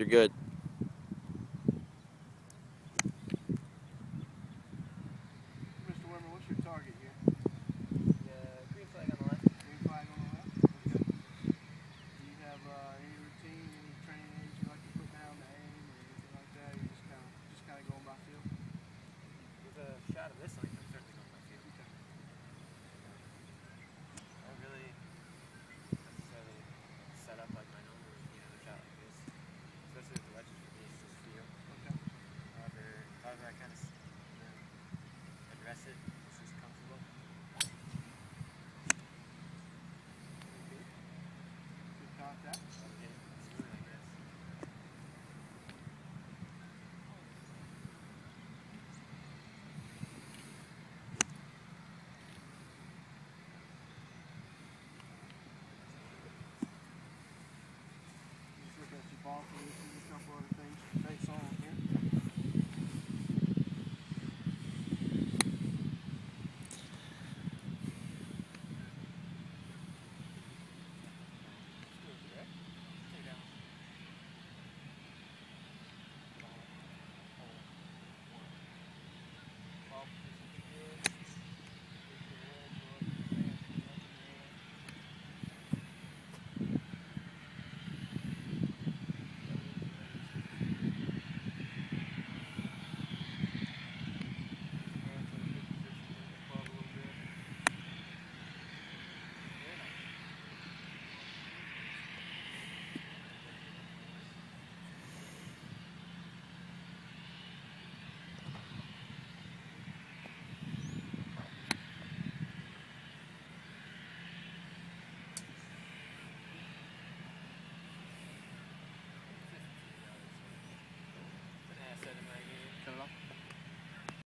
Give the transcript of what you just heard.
You're good. ball solutions and a couple other things.